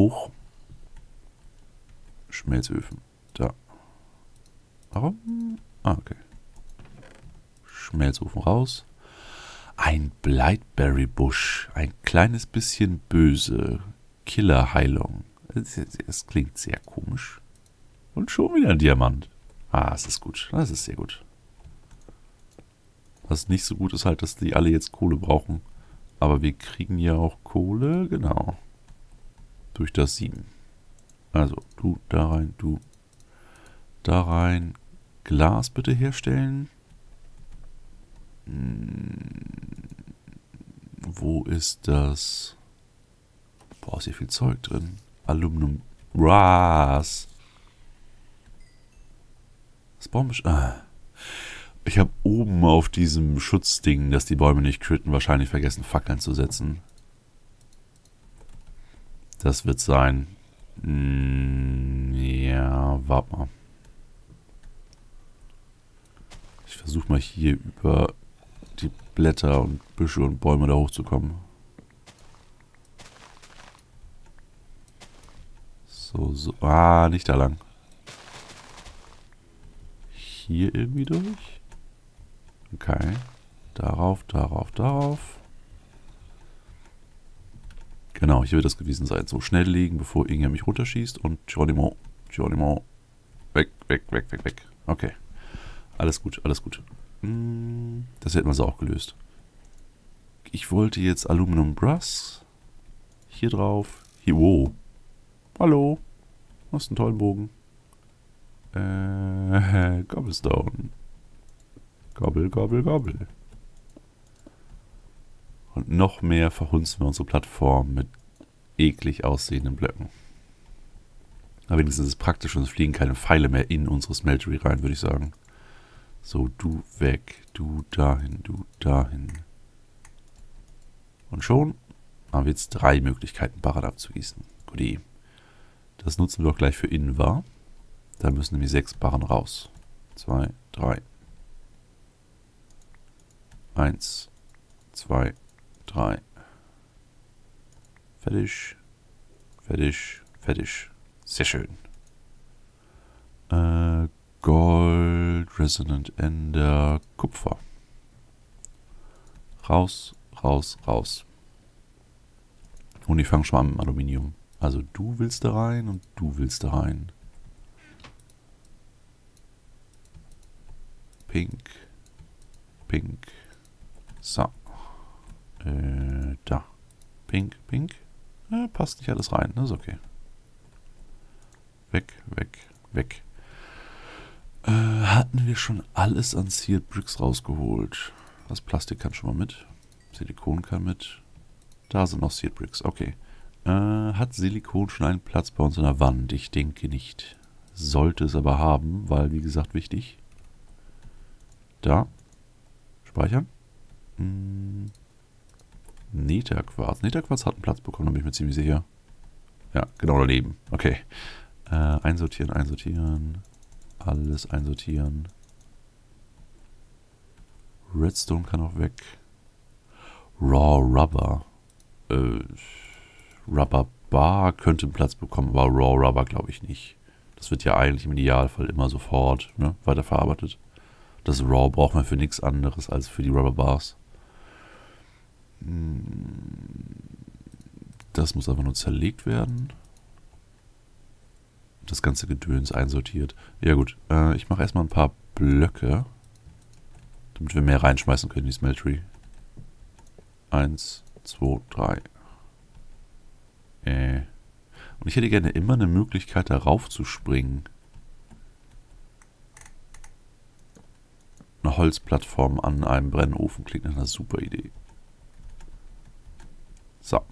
hoch. Schmelzöfen. Da. Warum? Ah, okay. Schmelzofen raus. Ein Blightberry-Busch. Ein kleines bisschen böse. Killerheilung. Es klingt sehr komisch. Und schon wieder ein Diamant. Ah, es ist gut. Das ist sehr gut. Was nicht so gut ist halt, dass die alle jetzt Kohle brauchen. Aber wir kriegen ja auch Kohle, genau. Durch das 7. Also, du da rein, du da rein. Glas bitte herstellen. Hm, wo ist das? Boah, ist hier viel Zeug drin. Aluminium. Brass. Das Baum ah. Ich habe oben auf diesem Schutzding, dass die Bäume nicht critten, wahrscheinlich vergessen, Fackeln zu setzen. Das wird sein. Hm, ja, warte mal. Ich versuche mal hier über die Blätter und Büsche und Bäume da hochzukommen. So, so. Ah, nicht da lang. Hier irgendwie durch? Okay. Darauf, darauf, darauf. Genau, hier wird das gewesen sein. So schnell legen, bevor irgendjemand mich runterschießt. Und Geronimo, Geronimo. Weg, weg, weg, weg, weg. Okay. Alles gut, alles gut. Hm, das hätten wir so auch gelöst. Ich wollte jetzt Aluminum Brass. Hier drauf. Hier, wow. Hallo. Du hast einen tollen Bogen. Äh, Cobblestone. Gobbel, gobbel, gobbel. Und noch mehr verhunzen wir unsere Plattform mit eklig aussehenden Blöcken. Aber wenigstens ist es praktisch und es fliegen keine Pfeile mehr in unsere Smeltery rein, würde ich sagen. So, du weg, du dahin, du dahin. Und schon haben wir jetzt drei Möglichkeiten, Barren abzugießen. Guti. Das nutzen wir auch gleich für innen. Da müssen nämlich sechs Barren raus. Zwei, drei. Eins, zwei, drei. Fertig. Fertig. Fertig. Sehr schön. Äh, Gold, Resonant Ender, Kupfer. Raus, raus, raus. Und ich fange schon mal am Aluminium. Also du willst da rein und du willst da rein. Pink. Pink. So. Äh, da. Pink, pink. Äh, passt nicht alles rein, das ist okay. Weg, weg, weg. Äh, hatten wir schon alles an Sealed Bricks rausgeholt? Das Plastik kann schon mal mit. Silikon kann mit. Da sind noch Sealed Bricks, okay. Äh, hat Silikon schon einen Platz bei uns in der Wand? Ich denke nicht. Sollte es aber haben, weil, wie gesagt, wichtig. Da. Speichern. Hm. Netherquarz. Netherquarz hat einen Platz bekommen, da bin ich mir ziemlich sicher. Ja, genau daneben. Okay. Äh, einsortieren, einsortieren. Alles einsortieren. Redstone kann auch weg. Raw Rubber. Äh, Rubber Bar könnte einen Platz bekommen, aber Raw Rubber glaube ich nicht. Das wird ja eigentlich im Idealfall immer sofort ne, weiterverarbeitet. Das Raw braucht man für nichts anderes als für die Rubber Bars. Hm, das muss einfach nur zerlegt werden. Das ganze Gedöns einsortiert. Ja gut, äh, ich mache erstmal ein paar Blöcke. Damit wir mehr reinschmeißen können in die Smeltery. Eins, zwei, drei. Äh. Und ich hätte gerne immer eine Möglichkeit, darauf zu springen. Eine Holzplattform an einem Brennofen klingt nach einer super Idee. So. Mm,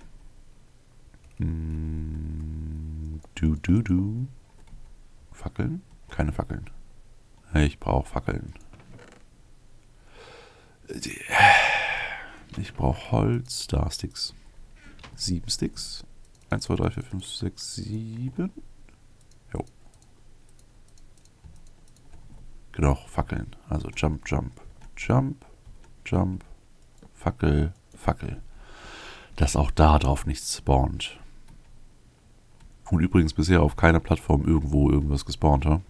du, du, du. Fackeln? Keine Fackeln. Ich brauche Fackeln. Ich brauche Holz. Starsticks. Sieben Sticks. 1, 2, 3, 4, 5, 6, 7. Jo. Genau, Fackeln. Also Jump, Jump, Jump, Jump, Fackel, Fackel. Dass auch da drauf nichts spawnt. Und übrigens bisher auf keiner Plattform irgendwo irgendwas gespawnt, ha?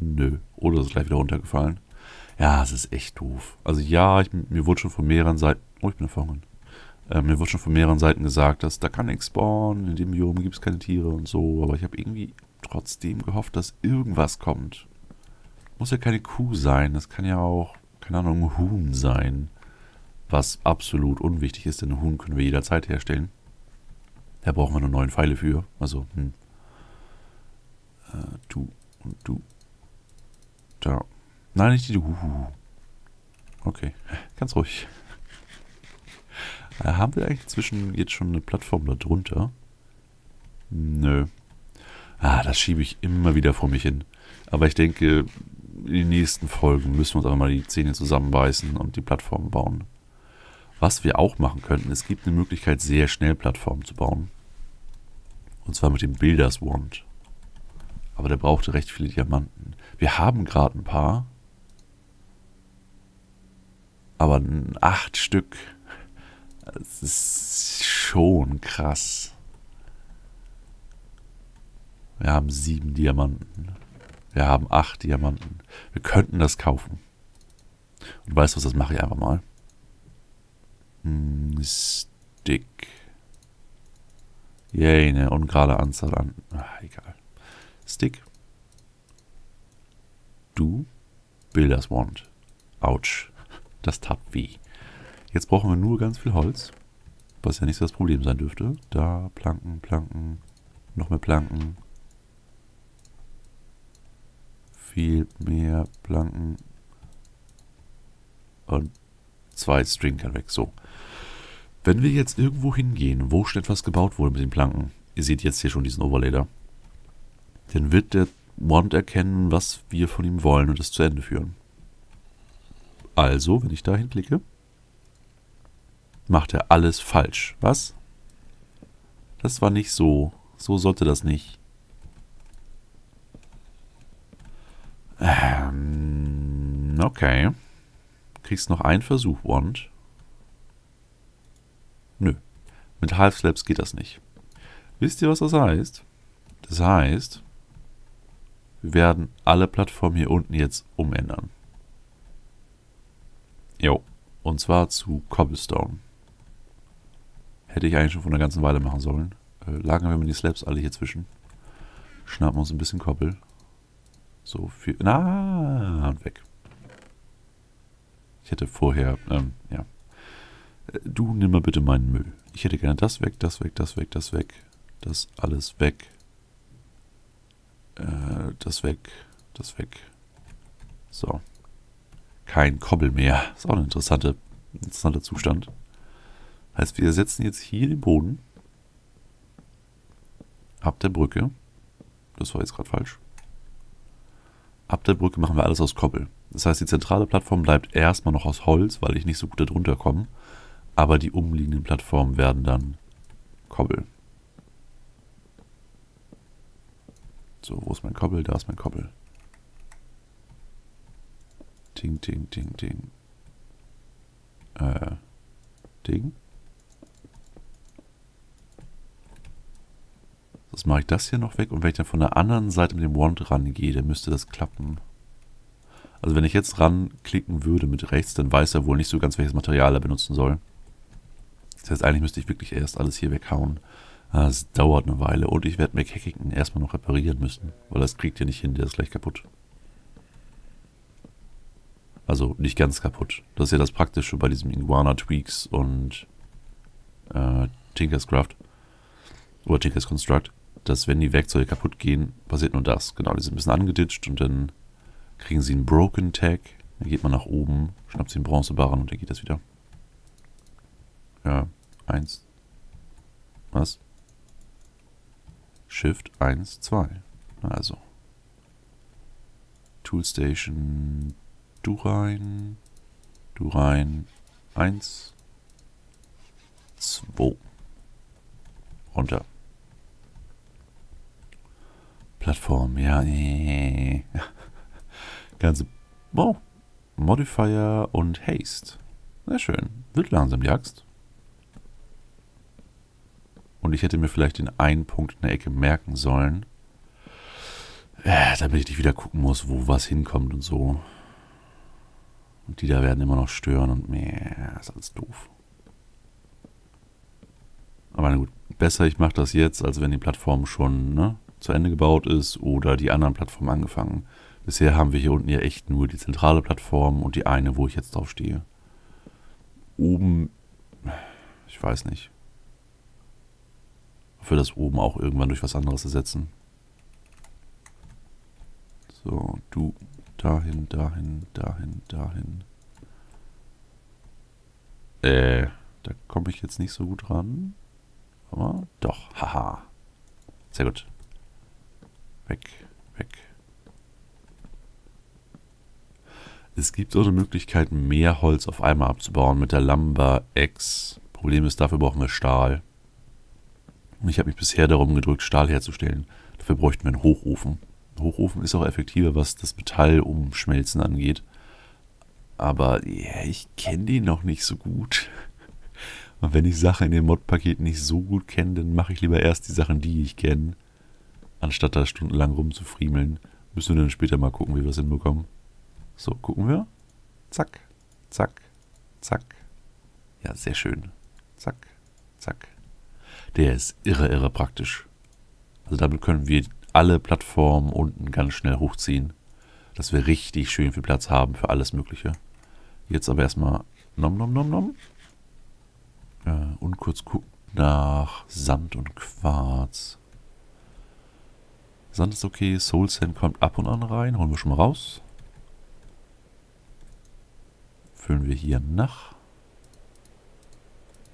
Nö. Oder ist gleich wieder runtergefallen. Ja, es ist echt doof. Also ja, ich, mir wurde schon von mehreren Seiten... Oh, ich bin erfangen. Äh, mir wurde schon von mehreren Seiten gesagt, dass da kann nichts spawnen, in dem Biom gibt es keine Tiere und so. Aber ich habe irgendwie trotzdem gehofft, dass irgendwas kommt. Muss ja keine Kuh sein. Das kann ja auch, keine Ahnung, ein Huhn sein. Was absolut unwichtig ist, denn ein Huhn können wir jederzeit herstellen. Da brauchen wir nur neun Pfeile für. Also, hm. Äh, du und du. Da. Nein, nicht die du. Okay, ganz ruhig. Äh, haben wir eigentlich inzwischen jetzt schon eine Plattform da drunter? Nö. Ah, das schiebe ich immer wieder vor mich hin. Aber ich denke, in den nächsten Folgen müssen wir uns einfach mal die Zähne zusammenbeißen und die Plattform bauen. Was wir auch machen könnten, es gibt eine Möglichkeit, sehr schnell Plattformen zu bauen. Und zwar mit dem Builders Wand. Aber der brauchte recht viele Diamanten. Wir haben gerade ein paar. Aber acht Stück. Das ist schon krass. Wir haben sieben Diamanten. Wir haben acht Diamanten. Wir könnten das kaufen. Und weißt du was, das mache ich einfach mal. Hm, Stick. Yay, eine ungerade Anzahl an... Ach, egal. Stick. Du. Builders Wand. Autsch. Das tat weh. Jetzt brauchen wir nur ganz viel Holz. Was ja nicht so das Problem sein dürfte. Da, Planken, Planken. Noch mehr Planken. Viel mehr Planken. Und zwei String weg. So. Wenn wir jetzt irgendwo hingehen, wo schon etwas gebaut wurde mit den Planken, ihr seht jetzt hier schon diesen Overlay da, dann wird der Wand erkennen, was wir von ihm wollen und es zu Ende führen. Also, wenn ich da hinklicke, macht er alles falsch. Was? Das war nicht so. So sollte das nicht. Ähm, okay. Kriegst noch einen Versuch, Wand. Nö. Mit Half Slaps geht das nicht. Wisst ihr, was das heißt? Das heißt, wir werden alle Plattformen hier unten jetzt umändern. Jo. Und zwar zu Cobblestone. Hätte ich eigentlich schon von einer ganzen Weile machen sollen. Äh, lagern wir mal die Slabs alle hier zwischen. Schnappen uns ein bisschen Koppel. So, für... Na, und weg. Ich hätte vorher, ähm, ja. Du nimm mal bitte meinen Müll. Ich hätte gerne das weg, das weg, das weg, das weg. Das alles weg. Äh, das weg, das weg. So. Kein Kobbel mehr. Ist auch ein interessante, interessanter Zustand. Heißt, wir setzen jetzt hier den Boden. Ab der Brücke. Das war jetzt gerade falsch. Ab der Brücke machen wir alles aus Kobbel. Das heißt, die zentrale Plattform bleibt erstmal noch aus Holz, weil ich nicht so gut darunter komme aber die umliegenden Plattformen werden dann Kobbel. So, wo ist mein Kobbel? Da ist mein Kobbel. Ding, ding, ding, ding. Äh, Ding. Jetzt mache ich das hier noch weg und wenn ich dann von der anderen Seite mit dem Wand rangehe, dann müsste das klappen. Also wenn ich jetzt ranklicken würde mit rechts, dann weiß er wohl nicht so ganz, welches Material er benutzen soll. Das heißt, eigentlich müsste ich wirklich erst alles hier weghauen. Das dauert eine Weile und ich werde McHackington erstmal noch reparieren müssen, weil das kriegt ihr nicht hin, der ist gleich kaputt. Also nicht ganz kaputt. Das ist ja das Praktische bei diesem Iguana Tweaks und äh, Tinkers Craft oder Tinkers Construct, dass wenn die Werkzeuge kaputt gehen, passiert nur das. Genau, die sind ein bisschen angeditscht und dann kriegen sie einen Broken Tag. Dann geht man nach oben, schnappt sie einen Bronzebarren und dann geht das wieder. Ja, eins. Was? Shift 1, 2. Also. Toolstation. Du rein. Du rein. 1. 2. Runter. Plattform, ja, nee. Ganze. Oh. Modifier und Haste. Sehr schön. Wird langsam die Axt. Und ich hätte mir vielleicht den einen Punkt in der Ecke merken sollen. Äh, damit ich nicht wieder gucken muss, wo was hinkommt und so. Und die da werden immer noch stören und mehr, ist alles doof. Aber na gut, besser ich mache das jetzt, als wenn die Plattform schon ne, zu Ende gebaut ist oder die anderen Plattformen angefangen. Bisher haben wir hier unten ja echt nur die zentrale Plattform und die eine, wo ich jetzt drauf stehe. Oben, ich weiß nicht. Wir das oben auch irgendwann durch was anderes ersetzen. So, du dahin, dahin, dahin, dahin. Äh, da komme ich jetzt nicht so gut ran. Aber doch, haha. Sehr gut. Weg, weg. Es gibt auch eine Möglichkeit, mehr Holz auf einmal abzubauen mit der Lumber X. Problem ist, dafür brauchen wir Stahl. Ich habe mich bisher darum gedrückt, Stahl herzustellen. Dafür bräuchten wir einen Hochofen. Hochofen ist auch effektiver, was das Metall umschmelzen angeht. Aber yeah, ich kenne den noch nicht so gut. Und wenn ich Sachen in dem Mod-Paket nicht so gut kenne, dann mache ich lieber erst die Sachen, die ich kenne, anstatt da stundenlang rumzufriemeln. Müssen wir dann später mal gucken, wie wir es hinbekommen. So, gucken wir. Zack, zack, zack. Ja, sehr schön. Zack, zack. Der ist irre, irre praktisch. Also damit können wir alle Plattformen unten ganz schnell hochziehen, dass wir richtig schön viel Platz haben für alles Mögliche. Jetzt aber erstmal nom nom nom nom. Äh, und kurz gucken nach Sand und Quarz. Sand ist okay, Soul Sand kommt ab und an rein, holen wir schon mal raus. Füllen wir hier nach.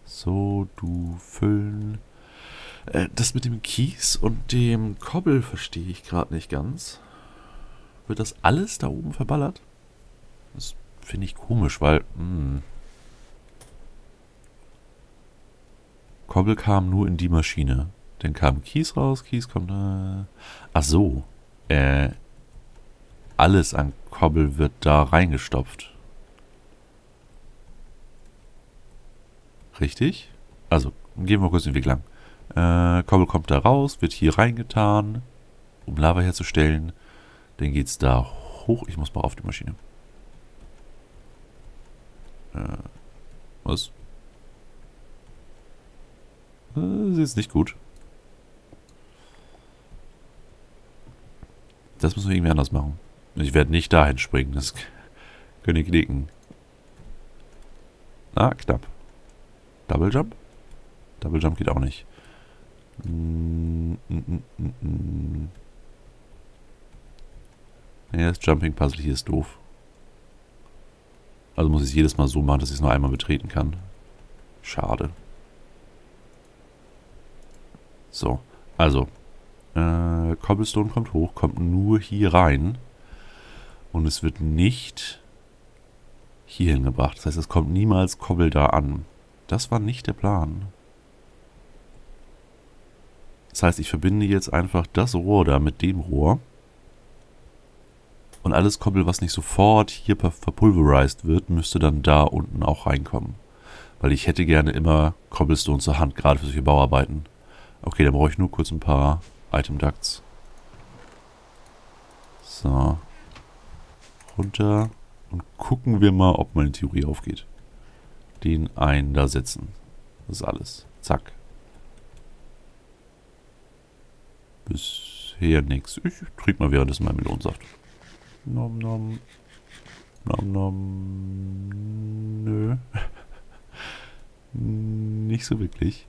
So, du füllen. Äh, das mit dem Kies und dem Kobbel verstehe ich gerade nicht ganz. Wird das alles da oben verballert? Das finde ich komisch, weil... Mh. Hm. Kobbel kam nur in die Maschine. Dann kam Kies raus, Kies kommt... Äh, ach so. Äh, alles an Kobbel wird da reingestopft. Richtig? Also, gehen wir kurz den Weg lang. Äh, Kobbel kommt da raus, wird hier reingetan, um Lava herzustellen. Dann geht es da hoch. Ich muss mal auf die Maschine. Äh, was? Äh, sie ist nicht gut. Das müssen wir irgendwie anders machen. Ich werde nicht dahin springen. Das könnte knicken. Ah, knapp. Double Jump? Double Jump geht auch nicht. Mm, mm, mm, ja, das Jumping Puzzle hier ist doof. Also muss ich es jedes Mal so machen, dass ich es nur einmal betreten kann. Schade. So, also. Äh, Cobblestone kommt hoch, kommt nur hier rein. Und es wird nicht hier hingebracht. Das heißt, es kommt niemals Cobble da an. Das war nicht der Plan. Das heißt, ich verbinde jetzt einfach das Rohr da mit dem Rohr. Und alles Koppel, was nicht sofort hier verpulverized wird, müsste dann da unten auch reinkommen. Weil ich hätte gerne immer Cobblestone zur Hand, gerade für solche Bauarbeiten. Okay, dann brauche ich nur kurz ein paar Item Ducts. So. Runter. Und gucken wir mal, ob meine Theorie aufgeht den einen da setzen. Das ist alles. Zack. Bisher nichts. Ich trinke mal währenddessen mal Melonensaft. Nom nom. Nom nom. Nö. Nicht so wirklich.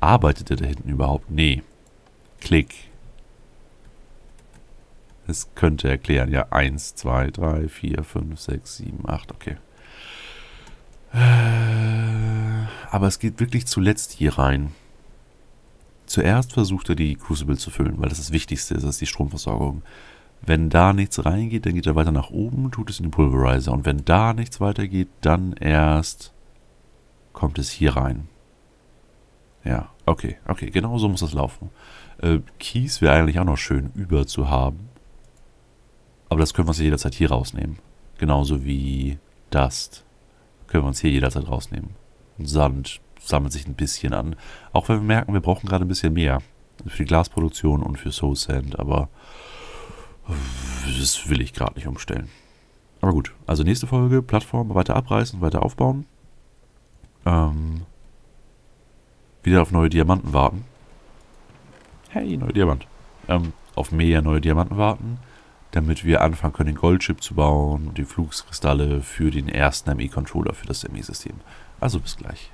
Arbeitet er da hinten überhaupt? Nee. Klick. Es könnte erklären, ja, 1, 2, 3, 4, 5, 6, 7, 8, okay. Äh, aber es geht wirklich zuletzt hier rein. Zuerst versucht er die Crucible zu füllen, weil das das Wichtigste ist, das ist die Stromversorgung. Wenn da nichts reingeht, dann geht er weiter nach oben, tut es in den Pulverizer. Und wenn da nichts weitergeht, dann erst kommt es hier rein. Ja, okay, okay, genau so muss das laufen. Äh, Keys wäre eigentlich auch noch schön über zu haben. Aber das können wir uns jederzeit hier rausnehmen. Genauso wie Dust können wir uns hier jederzeit rausnehmen. Sand sammelt sich ein bisschen an. Auch wenn wir merken, wir brauchen gerade ein bisschen mehr. Für die Glasproduktion und für Soul Sand, aber das will ich gerade nicht umstellen. Aber gut, also nächste Folge, Plattform weiter abreißen, weiter aufbauen. Ähm, wieder auf neue Diamanten warten. Hey, neue Diamant. Ähm, auf mehr neue Diamanten warten, damit wir anfangen können, den Goldchip zu bauen und die Flugskristalle für den ersten ME-Controller für das ME-System. Also bis gleich.